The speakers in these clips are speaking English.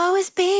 always be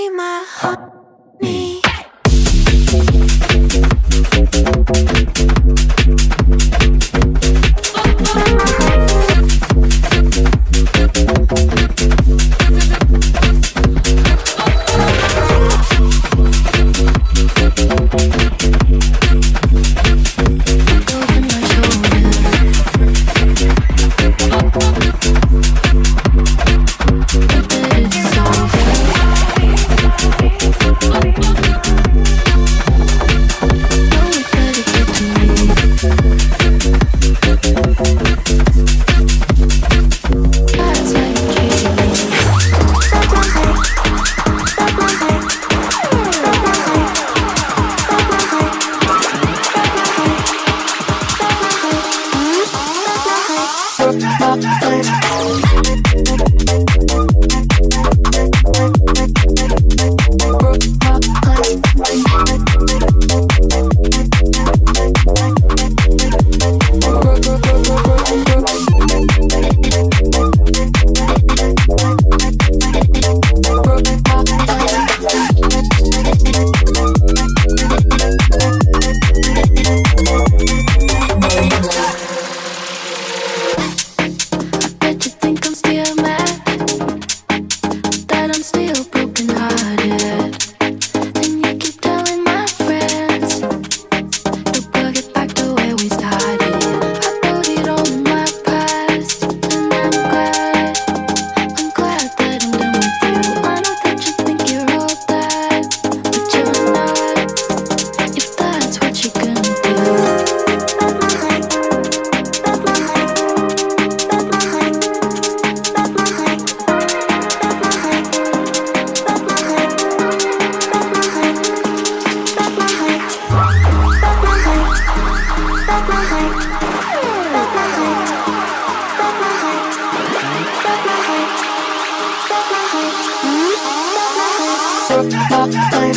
Thank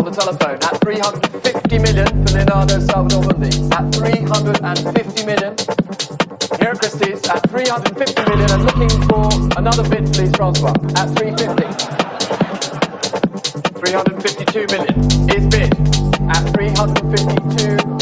on the telephone at 350 million for Leonardo Salvator Mundi. At 350 million. Here at Christie's at 350 million and looking for another bid, please, Francois. At 350. 352 million is bid at 352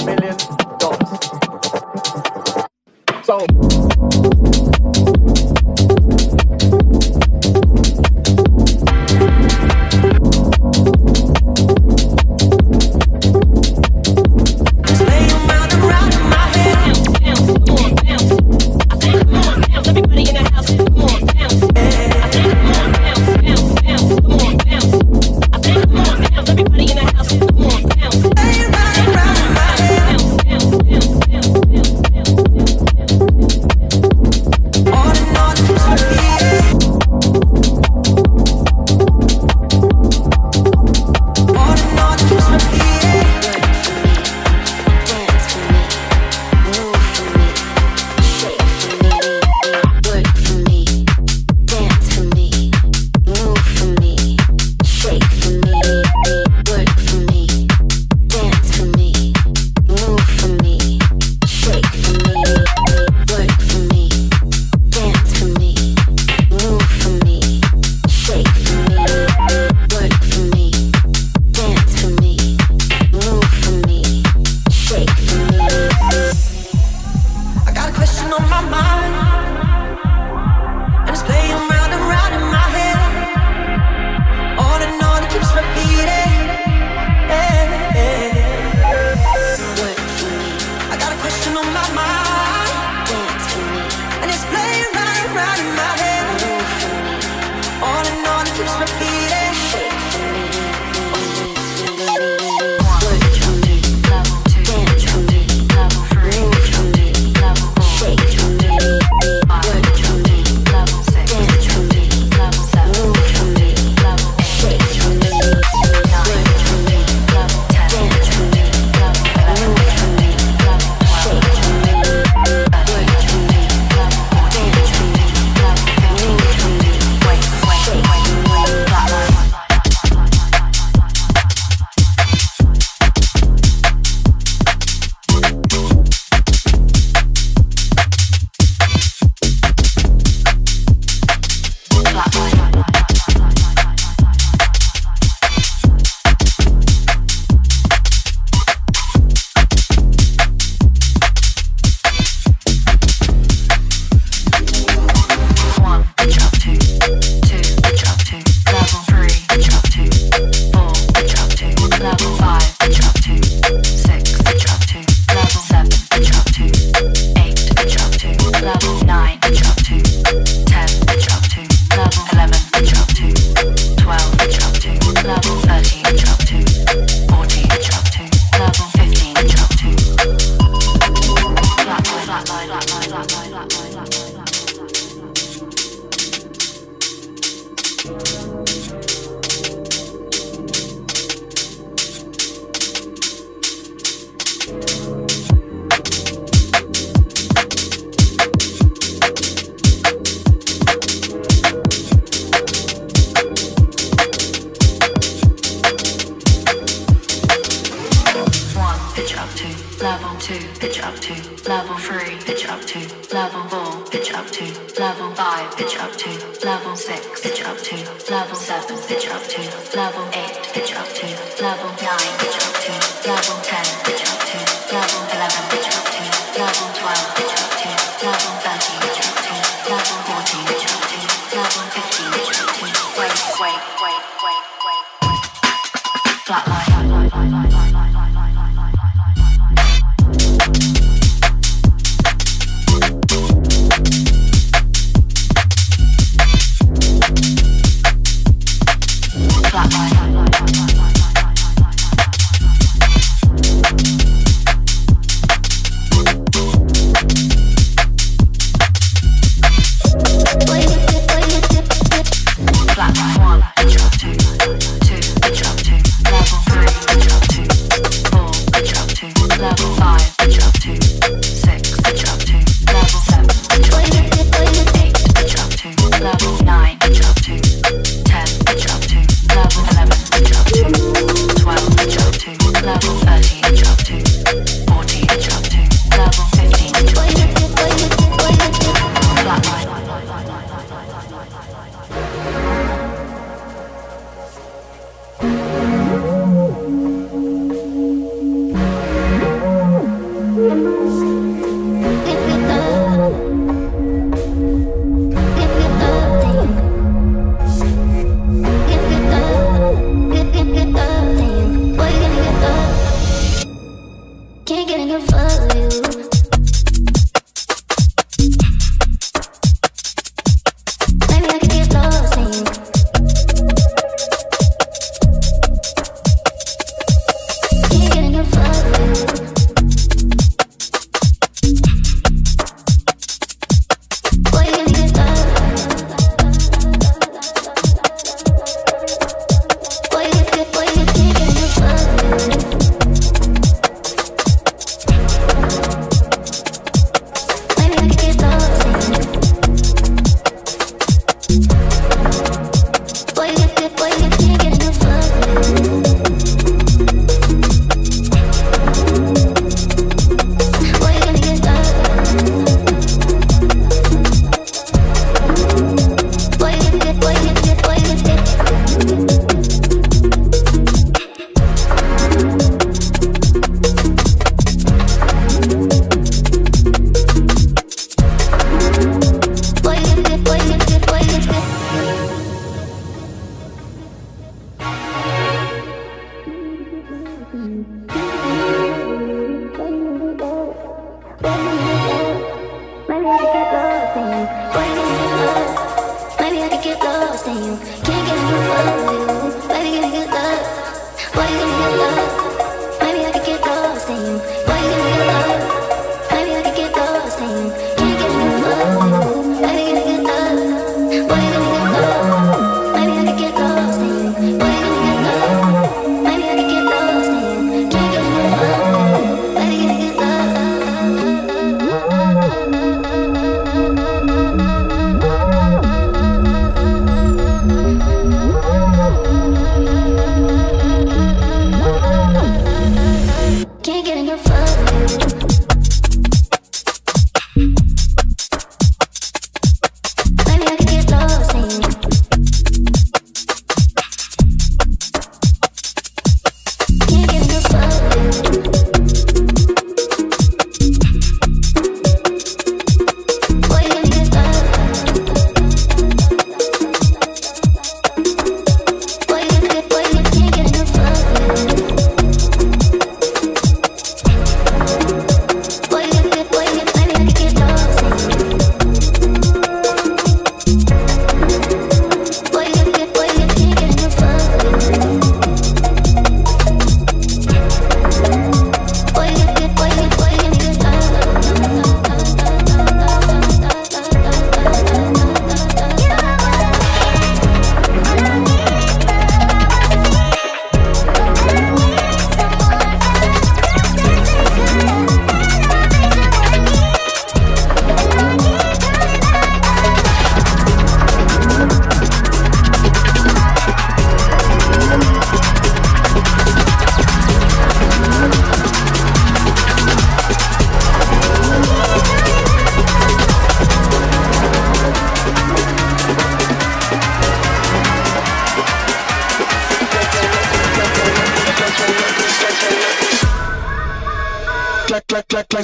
level 4, pitch up to, level 5, pitch up to, level 6, pitch up to, level 7, pitch up to, level 8, pitch up to, level 9,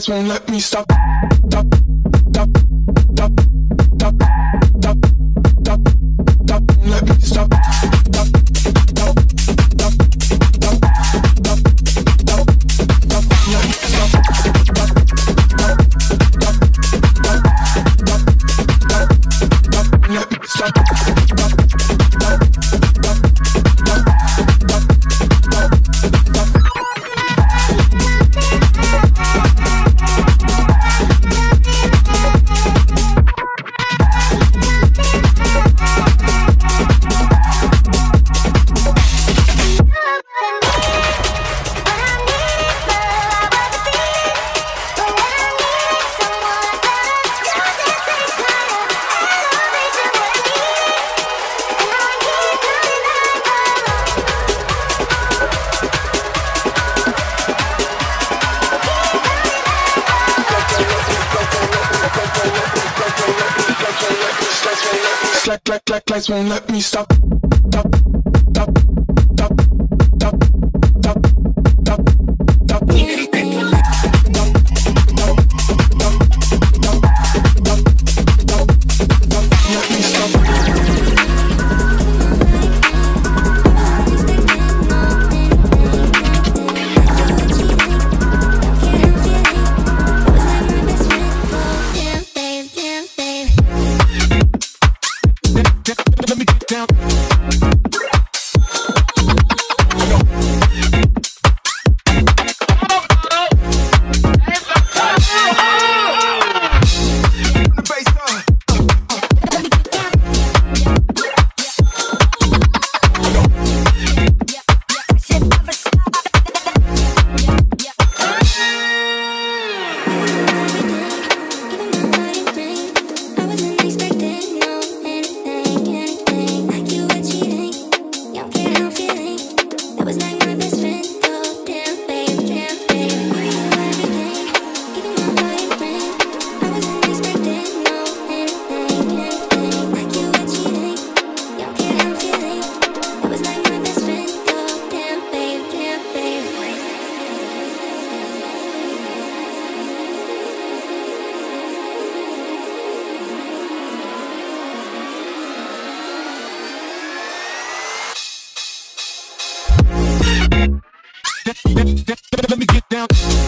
won't let me stop. Slack, slack, let, me get down.